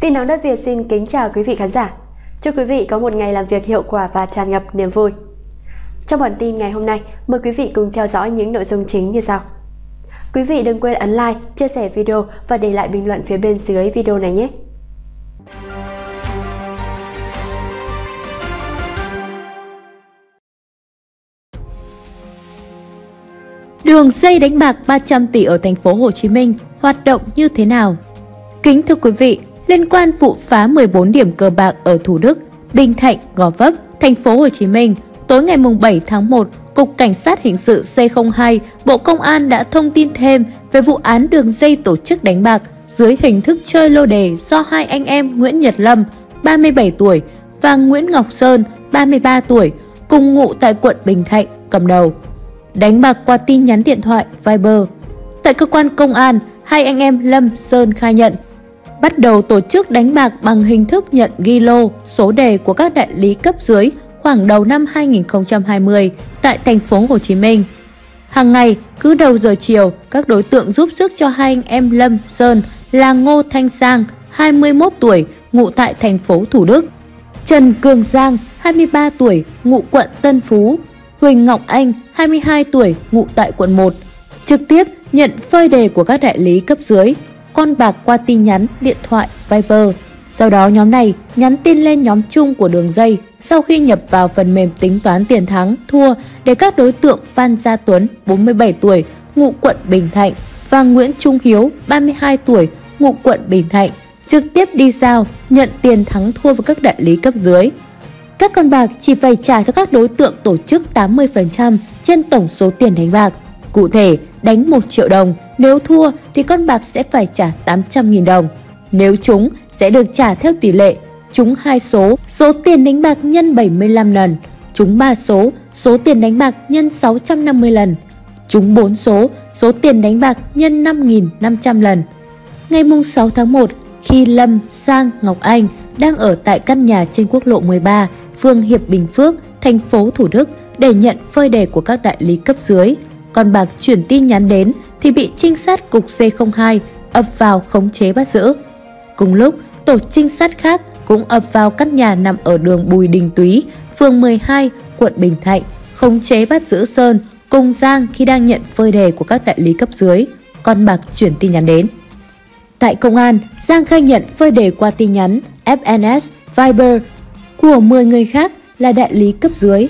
Tin nóng đất Việt xin kính chào quý vị khán giả. Chúc quý vị có một ngày làm việc hiệu quả và tràn ngập niềm vui. Trong bản tin ngày hôm nay, mời quý vị cùng theo dõi những nội dung chính như sau. Quý vị đừng quên ấn like, chia sẻ video và để lại bình luận phía bên dưới video này nhé. Đường dây đánh bạc 300 tỷ ở thành phố Hồ Chí Minh hoạt động như thế nào? Kính thưa quý vị, liên quan vụ phá 14 điểm cờ bạc ở Thủ Đức, Bình Thạnh, Gò Vấp, thành phố Hồ Chí Minh, tối ngày 7 tháng 1, Cục Cảnh sát Hình sự C02, Bộ Công an đã thông tin thêm về vụ án đường dây tổ chức đánh bạc dưới hình thức chơi lô đề do hai anh em Nguyễn Nhật Lâm, 37 tuổi, và Nguyễn Ngọc Sơn, 33 tuổi, cùng ngụ tại quận Bình Thạnh, cầm đầu. Đánh bạc qua tin nhắn điện thoại Viber. Tại cơ quan công an, hai anh em Lâm Sơn khai nhận bắt đầu tổ chức đánh bạc bằng hình thức nhận ghi lô, số đề của các đại lý cấp dưới khoảng đầu năm 2020 tại thành phố Hồ Chí Minh. Hàng ngày, cứ đầu giờ chiều, các đối tượng giúp sức cho hai anh em Lâm Sơn là Ngô Thanh Sang, 21 tuổi, ngụ tại thành phố Thủ Đức, Trần Cường Giang, 23 tuổi, ngụ quận Tân Phú, Huỳnh Ngọc Anh, 22 tuổi, ngụ tại quận 1, trực tiếp nhận phơi đề của các đại lý cấp dưới, con bạc qua tin nhắn, điện thoại, Viber. Sau đó nhóm này nhắn tin lên nhóm chung của đường dây sau khi nhập vào phần mềm tính toán tiền thắng, thua để các đối tượng Phan Gia Tuấn, 47 tuổi, ngụ quận Bình Thạnh và Nguyễn Trung Hiếu, 32 tuổi, ngụ quận Bình Thạnh trực tiếp đi giao nhận tiền thắng thua với các đại lý cấp dưới. Các con bạc chỉ phải trả cho các đối tượng tổ chức 80% trên tổng số tiền đánh bạc. Cụ thể, đánh 1 triệu đồng, nếu thua thì con bạc sẽ phải trả 800.000 đồng. Nếu trúng sẽ được trả theo tỷ lệ trúng 2 số, số tiền đánh bạc nhân 75 lần, trúng 3 số, số tiền đánh bạc nhân 650 lần, trúng 4 số, số tiền đánh bạc nhân 5.500 lần. Ngày 6 tháng 1, khi Lâm, Sang, Ngọc Anh đang ở tại căn nhà trên quốc lộ 13, phường Hiệp Bình Phước, thành phố Thủ Đức để nhận phơi đề của các đại lý cấp dưới. con bạc chuyển tin nhắn đến thì bị trinh sát cục C02 ập vào khống chế bắt giữ. Cùng lúc, tổ trinh sát khác cũng ập vào căn nhà nằm ở đường Bùi Đình Túy, phường 12, quận Bình Thạnh, khống chế bắt giữ Sơn cùng Giang khi đang nhận phơi đề của các đại lý cấp dưới, con bạc chuyển tin nhắn đến. Tại công an, Giang khai nhận phơi đề qua tin nhắn FNS, Viber của 10 người khác là đại lý cấp dưới.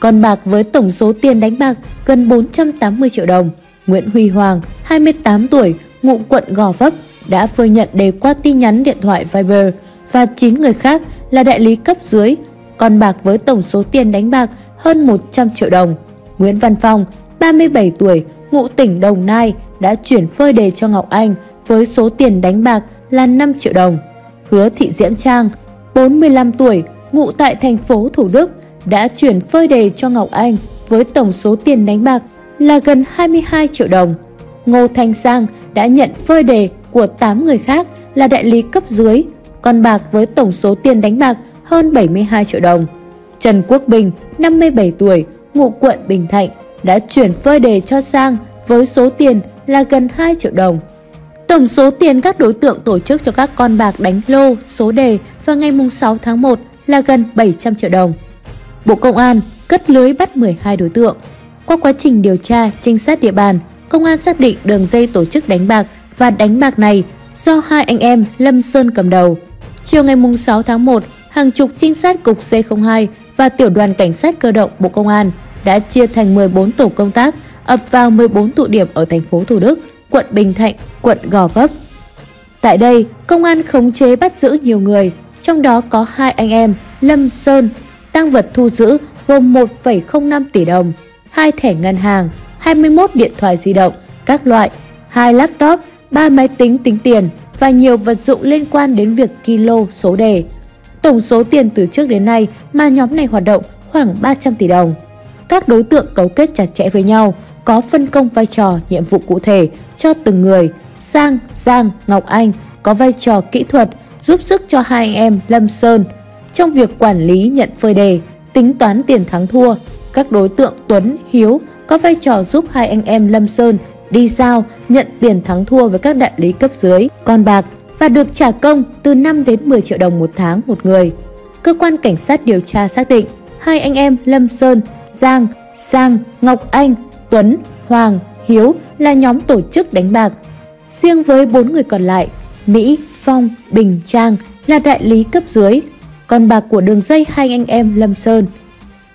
Con bạc với tổng số tiền đánh bạc gần 480 triệu đồng. Nguyễn Huy Hoàng, 28 tuổi, ngụ quận Gò Vấp, đã phơi nhận đề qua tin nhắn điện thoại Viber và 9 người khác là đại lý cấp dưới. Con bạc với tổng số tiền đánh bạc hơn 100 triệu đồng. Nguyễn Văn Phong, 37 tuổi, ngụ tỉnh Đồng Nai, đã chuyển phơi đề cho Ngọc Anh với số tiền đánh bạc là 5 triệu đồng. Hứa Thị Diễm Trang, 45 tuổi, ngụ tại thành phố Thủ Đức, đã chuyển phơi đề cho Ngọc Anh với tổng số tiền đánh bạc là gần 22 triệu đồng. Ngô Thanh Sang đã nhận phơi đề của 8 người khác là đại lý cấp dưới, con bạc với tổng số tiền đánh bạc hơn 72 triệu đồng. Trần Quốc Bình, 57 tuổi, ngụ quận Bình Thạnh, đã chuyển phơi đề cho Sang với số tiền là gần 2 triệu đồng. Tổng số tiền các đối tượng tổ chức cho các con bạc đánh lô, số đề vào ngày 6 tháng 1 là gần 700 triệu đồng. Bộ Công an cất lưới bắt 12 đối tượng. Qua quá trình điều tra, trinh sát địa bàn, công an xác định đường dây tổ chức đánh bạc và đánh bạc này do hai anh em Lâm Sơn cầm đầu. Chiều ngày 6 tháng 1, hàng chục trinh sát cục C02 và tiểu đoàn cảnh sát cơ động Bộ Công an đã chia thành 14 tổ công tác ập vào 14 tụ điểm ở thành phố Thủ Đức, quận Bình Thạnh, quận Gò Vấp. Tại đây, công an khống chế bắt giữ nhiều người, trong đó có hai anh em Lâm Sơn, tăng vật thu giữ gồm 1,05 tỷ đồng, hai thẻ ngân hàng, 21 điện thoại di động, các loại, hai laptop, ba máy tính tính tiền và nhiều vật dụng liên quan đến việc kilo số đề. Tổng số tiền từ trước đến nay mà nhóm này hoạt động khoảng 300 tỷ đồng. Các đối tượng cấu kết chặt chẽ với nhau, có phân công vai trò, nhiệm vụ cụ thể cho từng người. Sang, Giang, Ngọc Anh có vai trò kỹ thuật giúp sức cho hai anh em Lâm Sơn trong việc quản lý nhận phơi đề, tính toán tiền thắng thua. Các đối tượng Tuấn, Hiếu có vai trò giúp hai anh em Lâm Sơn đi giao, nhận tiền thắng thua với các đại lý cấp dưới. Con bạc và được trả công từ 5 đến 10 triệu đồng một tháng một người. Cơ quan cảnh sát điều tra xác định hai anh em Lâm Sơn, Giang, Sang, Ngọc Anh, Tuấn, Hoàng, Hiếu là nhóm tổ chức đánh bạc. Riêng với bốn người còn lại, Mỹ, Phong, Bình, Trang là đại lý cấp dưới, con bạc của đường dây hai anh em Lâm Sơn.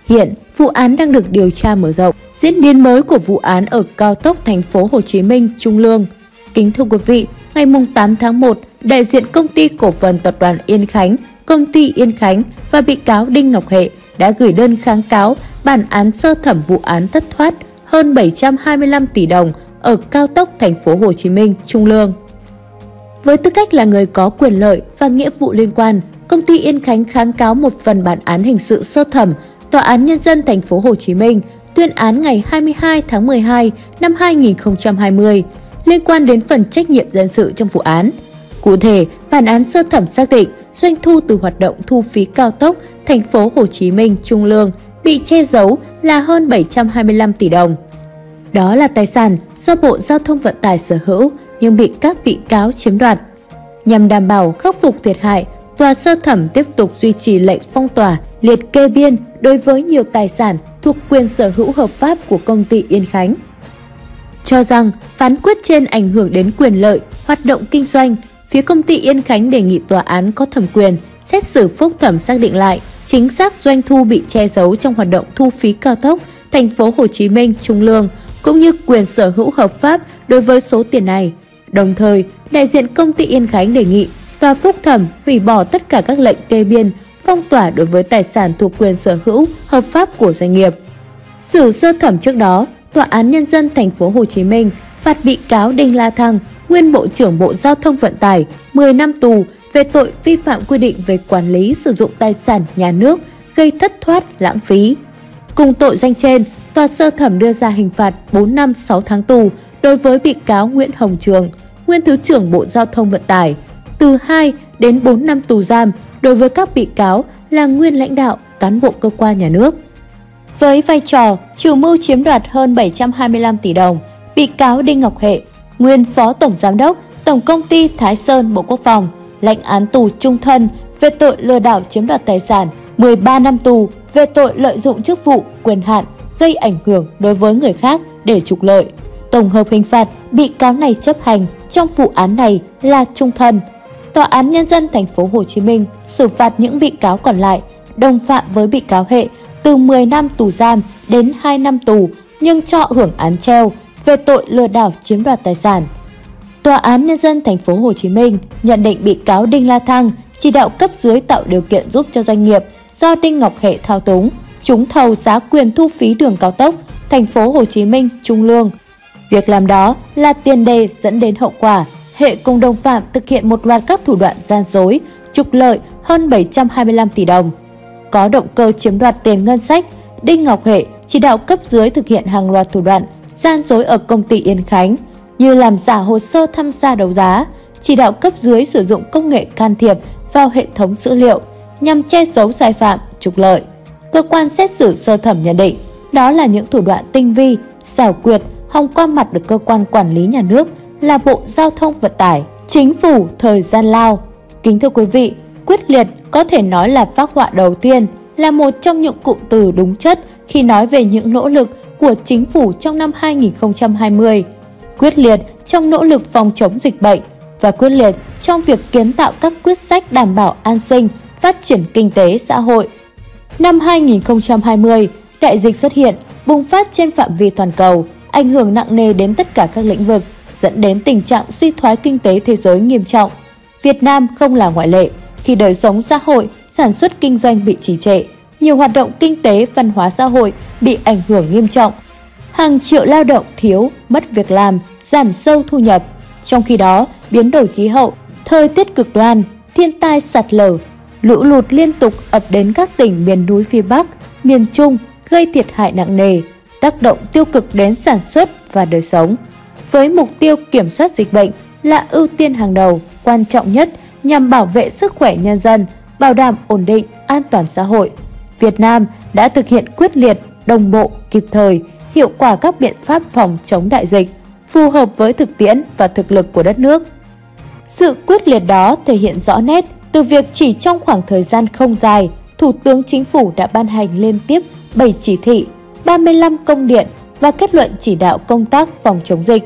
Hiện, vụ án đang được điều tra mở rộng. Diễn biến mới của vụ án ở cao tốc thành phố Hồ Chí Minh Trung Lương. Kính thưa quý vị, ngày 8 tháng 1, đại diện công ty cổ phần tập đoàn Yên Khánh, công ty Yên Khánh và bị cáo Đinh Ngọc Hệ đã gửi đơn kháng cáo bản án sơ thẩm vụ án thất thoát hơn 725 tỷ đồng ở cao tốc thành phố Hồ Chí Minh Trung Lương. Với tư cách là người có quyền lợi và nghĩa vụ liên quan, công ty Yên Khánh kháng cáo một phần bản án hình sự sơ thẩm Tòa án Nhân dân thành phố Hồ Chí Minh tuyên án ngày 22 tháng 12 năm 2020 liên quan đến phần trách nhiệm dân sự trong vụ án. Cụ thể, bản án sơ thẩm xác định doanh thu từ hoạt động thu phí cao tốc thành phố Hồ Chí Minh Trung Lương bị che giấu là hơn 725 tỷ đồng. Đó là tài sản do Bộ Giao thông Vận tải sở hữu nhưng bị các bị cáo chiếm đoạt. Nhằm đảm bảo khắc phục thiệt hại, tòa sơ thẩm tiếp tục duy trì lệnh phong tỏa, liệt kê biên đối với nhiều tài sản thuộc quyền sở hữu hợp pháp của công ty Yên Khánh. Cho rằng phán quyết trên ảnh hưởng đến quyền lợi, hoạt động kinh doanh, phía công ty Yên Khánh đề nghị tòa án có thẩm quyền xét xử phúc thẩm xác định lại chính xác doanh thu bị che giấu trong hoạt động thu phí cao tốc thành phố Hồ Chí Minh Trung Lương cũng như quyền sở hữu hợp pháp đối với số tiền này. Đồng thời, đại diện công ty Yên Khánh đề nghị tòa phúc thẩm hủy bỏ tất cả các lệnh kê biên, phong tỏa đối với tài sản thuộc quyền sở hữu hợp pháp của doanh nghiệp. Xử sơ thẩm trước đó, Tòa án Nhân dân thành phố Hồ Chí Minh phạt bị cáo Đinh La Thăng, nguyên Bộ trưởng Bộ Giao thông Vận tải, 10 năm tù về tội vi phạm quy định về quản lý sử dụng tài sản nhà nước gây thất thoát lãng phí. Cùng tội danh trên, tòa sơ thẩm đưa ra hình phạt 4 năm 6 tháng tù đối với bị cáo Nguyễn Hồng Trường, nguyên Thứ trưởng Bộ Giao thông Vận tải, từ 2 đến 4 năm tù giam đối với các bị cáo là nguyên lãnh đạo, cán bộ cơ quan nhà nước. Với vai trò chủ mưu chiếm đoạt hơn 725 tỷ đồng, bị cáo Đinh Ngọc Hệ, nguyên Phó Tổng Giám đốc Tổng Công ty Thái Sơn Bộ Quốc phòng, lãnh án tù trung thân về tội lừa đảo chiếm đoạt tài sản, 13 năm tù về tội lợi dụng chức vụ, quyền hạn, gây ảnh hưởng đối với người khác để trục lợi. Tổng hợp hình phạt bị cáo này chấp hành trong vụ án này là trung thân. Tòa án Nhân dân thành phố Hồ Chí Minh xử phạt những bị cáo còn lại đồng phạm với bị cáo Hệ từ 10 năm tù giam đến 2 năm tù nhưng cho hưởng án treo về tội lừa đảo chiếm đoạt tài sản. Tòa án Nhân dân thành phố Hồ Chí Minh nhận định bị cáo Đinh La Thăng chỉ đạo cấp dưới tạo điều kiện giúp cho doanh nghiệp do Đinh Ngọc Hệ thao túng, trúng thầu giá quyền thu phí đường cao tốc thành phố Hồ Chí Minh Trung Lương. Việc làm đó là tiền đề dẫn đến hậu quả Hệ cùng đồng phạm thực hiện một loạt các thủ đoạn gian dối, trục lợi hơn 725 tỷ đồng. Có động cơ chiếm đoạt tiền ngân sách, Đinh Ngọc Hệ chỉ đạo cấp dưới thực hiện hàng loạt thủ đoạn gian dối ở công ty Yên Khánh như làm giả hồ sơ tham gia đấu giá, chỉ đạo cấp dưới sử dụng công nghệ can thiệp vào hệ thống dữ liệu nhằm che giấu sai phạm, trục lợi. Cơ quan xét xử sơ thẩm nhận định đó là những thủ đoạn tinh vi, xảo quyệt, hòng qua mặt được cơ quan quản lý nhà nước là Bộ Giao thông Vận tải, Chính phủ thời gian lao. Kính thưa quý vị, quyết liệt có thể nói là phác họa đầu tiên, là một trong những cụm từ đúng chất khi nói về những nỗ lực của chính phủ trong năm 2020. Quyết liệt trong nỗ lực phòng chống dịch bệnh và quyết liệt trong việc kiến tạo các quyết sách đảm bảo an sinh, phát triển kinh tế xã hội. Năm 2020, đại dịch xuất hiện, bùng phát trên phạm vi toàn cầu, ảnh hưởng nặng nề đến tất cả các lĩnh vực, dẫn đến tình trạng suy thoái kinh tế thế giới nghiêm trọng. Việt Nam không là ngoại lệ, khi đời sống xã hội, sản xuất kinh doanh bị trì trệ, nhiều hoạt động kinh tế, văn hóa xã hội bị ảnh hưởng nghiêm trọng. Hàng triệu lao động thiếu, mất việc làm, giảm sâu thu nhập. Trong khi đó, biến đổi khí hậu, thời tiết cực đoan, thiên tai sạt lở, lũ lụt liên tục ập đến các tỉnh miền núi phía Bắc, miền Trung gây thiệt hại nặng nề, tác động tiêu cực đến sản xuất và đời sống với mục tiêu kiểm soát dịch bệnh là ưu tiên hàng đầu, quan trọng nhất nhằm bảo vệ sức khỏe nhân dân, bảo đảm ổn định, an toàn xã hội. Việt Nam đã thực hiện quyết liệt, đồng bộ, kịp thời, hiệu quả các biện pháp phòng chống đại dịch, phù hợp với thực tiễn và thực lực của đất nước. Sự quyết liệt đó thể hiện rõ nét từ việc chỉ trong khoảng thời gian không dài, Thủ tướng Chính phủ đã ban hành liên tiếp 7 chỉ thị, 35 công điện và kết luận chỉ đạo công tác phòng chống dịch.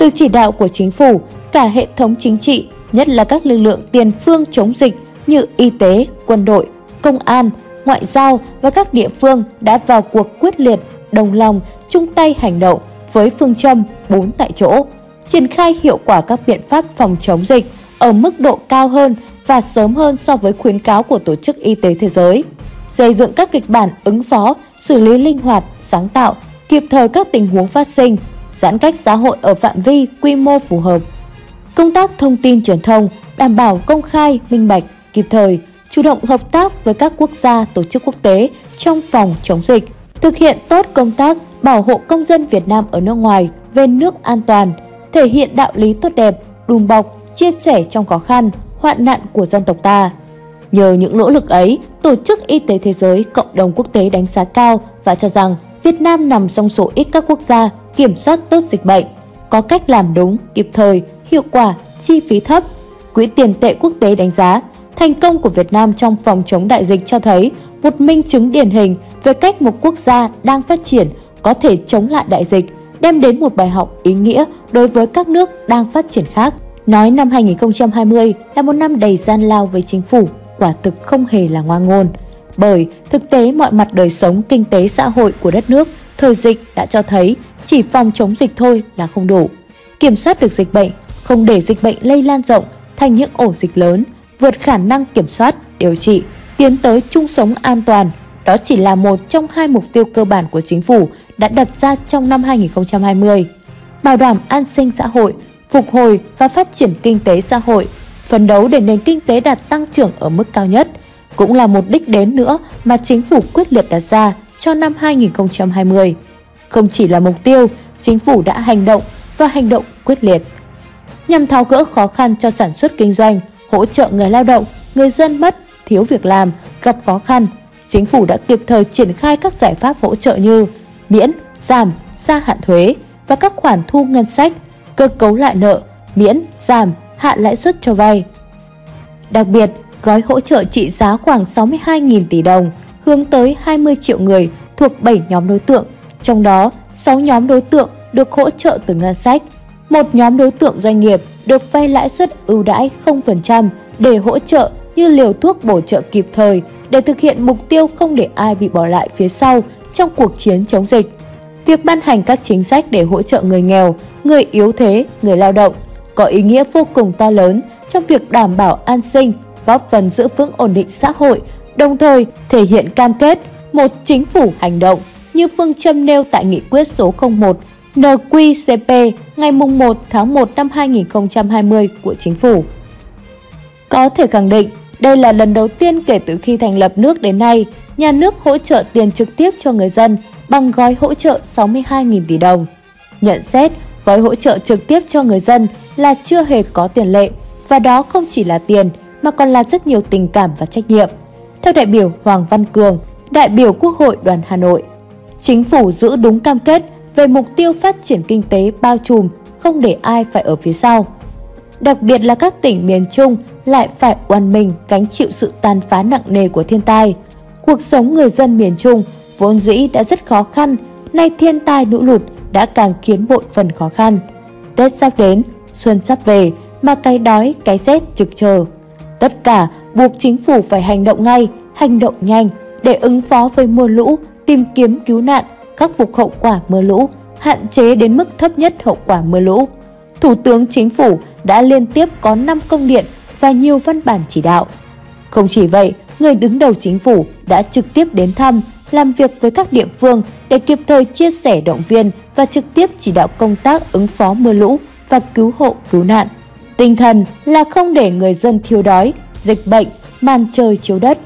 Từ chỉ đạo của chính phủ, cả hệ thống chính trị, nhất là các lực lượng tiền phương chống dịch như y tế, quân đội, công an, ngoại giao và các địa phương đã vào cuộc quyết liệt, đồng lòng, chung tay hành động với phương châm 4 tại chỗ, triển khai hiệu quả các biện pháp phòng chống dịch ở mức độ cao hơn và sớm hơn so với khuyến cáo của Tổ chức Y tế Thế giới, xây dựng các kịch bản ứng phó, xử lý linh hoạt, sáng tạo, kịp thời các tình huống phát sinh, giãn cách xã hội ở phạm vi, quy mô phù hợp. Công tác thông tin truyền thông đảm bảo công khai, minh bạch, kịp thời, chủ động hợp tác với các quốc gia, tổ chức quốc tế trong phòng chống dịch, thực hiện tốt công tác bảo hộ công dân Việt Nam ở nước ngoài về nước an toàn, thể hiện đạo lý tốt đẹp, đùm bọc, chia sẻ trong khó khăn, hoạn nạn của dân tộc ta. Nhờ những nỗ lực ấy, Tổ chức Y tế Thế giới, cộng đồng quốc tế đánh giá cao và cho rằng Việt Nam nằm trong số ít các quốc gia kiểm soát tốt dịch bệnh, có cách làm đúng, kịp thời, hiệu quả, chi phí thấp. Quỹ tiền tệ quốc tế đánh giá thành công của Việt Nam trong phòng chống đại dịch cho thấy một minh chứng điển hình về cách một quốc gia đang phát triển có thể chống lại đại dịch, đem đến một bài học ý nghĩa đối với các nước đang phát triển khác. Nói năm 2020 là một năm đầy gian lao với chính phủ, quả thực không hề là ngoa ngôn. Bởi thực tế mọi mặt đời sống kinh tế xã hội của đất nước thời dịch đã cho thấy chỉ phòng chống dịch thôi là không đủ. Kiểm soát được dịch bệnh, không để dịch bệnh lây lan rộng thành những ổ dịch lớn, vượt khả năng kiểm soát, điều trị, tiến tới chung sống an toàn. Đó chỉ là một trong hai mục tiêu cơ bản của chính phủ đã đặt ra trong năm 2020. Bảo đảm an sinh xã hội, phục hồi và phát triển kinh tế xã hội, phấn đấu để nền kinh tế đạt tăng trưởng ở mức cao nhất, cũng là một đích đến nữa mà chính phủ quyết liệt đặt ra cho năm 2020. Không chỉ là mục tiêu, chính phủ đã hành động và hành động quyết liệt. Nhằm tháo gỡ khó khăn cho sản xuất kinh doanh, hỗ trợ người lao động, người dân mất, thiếu việc làm, gặp khó khăn, chính phủ đã kịp thời triển khai các giải pháp hỗ trợ như miễn, giảm, gia hạn thuế và các khoản thu ngân sách, cơ cấu lại nợ, miễn, giảm, hạ lãi suất cho vay. Đặc biệt, gói hỗ trợ trị giá khoảng 62.000 tỷ đồng hướng tới 20 triệu người thuộc 7 nhóm đối tượng, trong đó 6 nhóm đối tượng được hỗ trợ từ ngân sách, một nhóm đối tượng doanh nghiệp được vay lãi suất ưu đãi 0% để hỗ trợ như liều thuốc bổ trợ kịp thời để thực hiện mục tiêu không để ai bị bỏ lại phía sau trong cuộc chiến chống dịch. Việc ban hành các chính sách để hỗ trợ người nghèo, người yếu thế, người lao động có ý nghĩa vô cùng to lớn trong việc đảm bảo an sinh, góp phần giữ vững ổn định xã hội, đồng thời thể hiện cam kết một chính phủ hành động như phương châm nêu tại nghị quyết số 01 NQCP ngày 1 tháng 1 năm 2020 của chính phủ. Có thể khẳng định, đây là lần đầu tiên kể từ khi thành lập nước đến nay, nhà nước hỗ trợ tiền trực tiếp cho người dân bằng gói hỗ trợ 62.000 tỷ đồng. Nhận xét, gói hỗ trợ trực tiếp cho người dân là chưa hề có tiền lệ và đó không chỉ là tiền mà còn là rất nhiều tình cảm và trách nhiệm. Theo đại biểu Hoàng Văn Cường, đại biểu Quốc hội đoàn Hà Nội, chính phủ giữ đúng cam kết về mục tiêu phát triển kinh tế bao trùm, không để ai phải ở phía sau. Đặc biệt là các tỉnh miền Trung lại phải oan mình gánh chịu sự tàn phá nặng nề của thiên tai. Cuộc sống người dân miền Trung vốn dĩ đã rất khó khăn, nay thiên tai lũ lụt đã càng khiến bội phần khó khăn. Tết sắp đến, xuân sắp về mà cái đói, cái rét trực chờ. Tất cả buộc chính phủ phải hành động ngay, hành động nhanh để ứng phó với mưa lũ, tìm kiếm cứu nạn, khắc phục hậu quả mưa lũ, hạn chế đến mức thấp nhất hậu quả mưa lũ. Thủ tướng Chính phủ đã liên tiếp có 5 công điện và nhiều văn bản chỉ đạo. Không chỉ vậy, người đứng đầu chính phủ đã trực tiếp đến thăm, làm việc với các địa phương để kịp thời chia sẻ động viên và trực tiếp chỉ đạo công tác ứng phó mưa lũ và cứu hộ cứu nạn. Tinh thần là không để người dân thiếu đói, dịch bệnh, màn trời chiếu đất.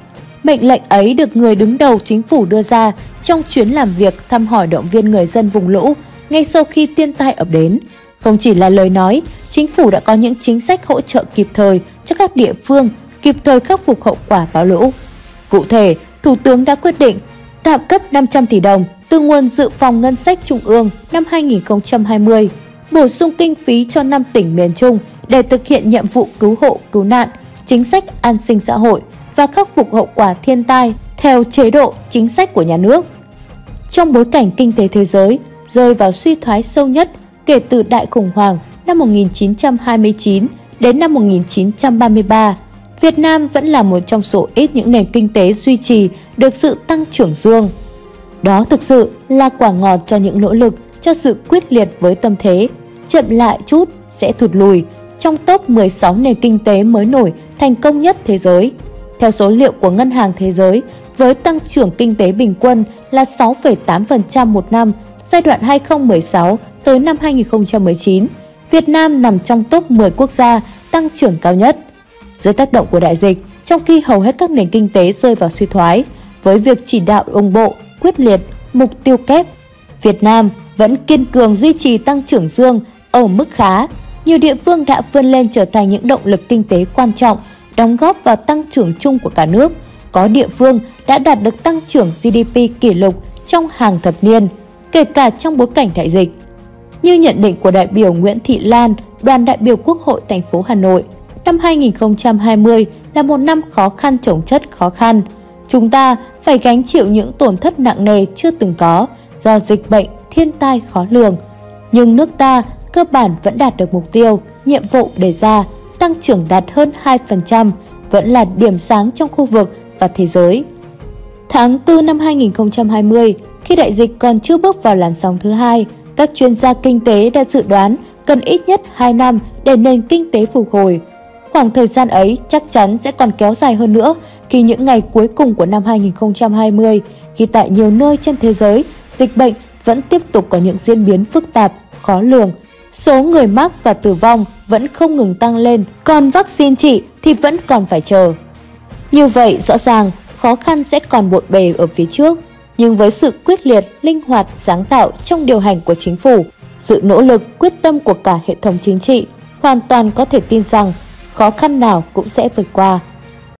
Mệnh lệnh ấy được người đứng đầu chính phủ đưa ra trong chuyến làm việc thăm hỏi động viên người dân vùng lũ ngay sau khi thiên tai ập đến. Không chỉ là lời nói, chính phủ đã có những chính sách hỗ trợ kịp thời cho các địa phương kịp thời khắc phục hậu quả bão lũ. Cụ thể, Thủ tướng đã quyết định tạm cấp 500 tỷ đồng từ nguồn dự phòng ngân sách trung ương năm 2020, bổ sung kinh phí cho 5 tỉnh miền Trung để thực hiện nhiệm vụ cứu hộ, cứu nạn, chính sách an sinh xã hội và khắc phục hậu quả thiên tai theo chế độ chính sách của nhà nước. Trong bối cảnh kinh tế thế giới rơi vào suy thoái sâu nhất kể từ đại khủng hoảng năm 1929 đến năm 1933, Việt Nam vẫn là một trong số ít những nền kinh tế duy trì được sự tăng trưởng dương. Đó thực sự là quả ngọt cho những nỗ lực, cho sự quyết liệt với tâm thế. Chậm lại chút sẽ thụt lùi trong top 16 nền kinh tế mới nổi thành công nhất thế giới. Theo số liệu của Ngân hàng Thế giới, với tăng trưởng kinh tế bình quân là 6,8% một năm giai đoạn 2016 tới năm 2019, Việt Nam nằm trong top 10 quốc gia tăng trưởng cao nhất. Dưới tác động của đại dịch, trong khi hầu hết các nền kinh tế rơi vào suy thoái, với việc chỉ đạo đồng bộ, quyết liệt, mục tiêu kép, Việt Nam vẫn kiên cường duy trì tăng trưởng dương ở mức khá. Nhiều địa phương đã vươn lên trở thành những động lực kinh tế quan trọng, đóng góp vào tăng trưởng chung của cả nước. Có địa phương đã đạt được tăng trưởng GDP kỷ lục trong hàng thập niên, kể cả trong bối cảnh đại dịch. Như nhận định của đại biểu Nguyễn Thị Lan, đoàn đại biểu Quốc hội thành phố Hà Nội, năm 2020 là một năm khó khăn trồng chất khó khăn. Chúng ta phải gánh chịu những tổn thất nặng nề chưa từng có do dịch bệnh, thiên tai khó lường. Nhưng nước ta cơ bản vẫn đạt được mục tiêu, nhiệm vụ đề ra, tăng trưởng đạt hơn 2%, vẫn là điểm sáng trong khu vực và thế giới. Tháng 4 năm 2020, khi đại dịch còn chưa bước vào làn sóng thứ hai, các chuyên gia kinh tế đã dự đoán cần ít nhất 2 năm để nền kinh tế phục hồi. Khoảng thời gian ấy chắc chắn sẽ còn kéo dài hơn nữa khi những ngày cuối cùng của năm 2020, khi tại nhiều nơi trên thế giới, dịch bệnh vẫn tiếp tục có những diễn biến phức tạp, khó lường. Số người mắc và tử vong vẫn không ngừng tăng lên, còn vaccine trị thì vẫn còn phải chờ. Như vậy, rõ ràng, khó khăn sẽ còn bộn bề ở phía trước. Nhưng với sự quyết liệt, linh hoạt, sáng tạo trong điều hành của chính phủ, sự nỗ lực, quyết tâm của cả hệ thống chính trị, hoàn toàn có thể tin rằng khó khăn nào cũng sẽ vượt qua.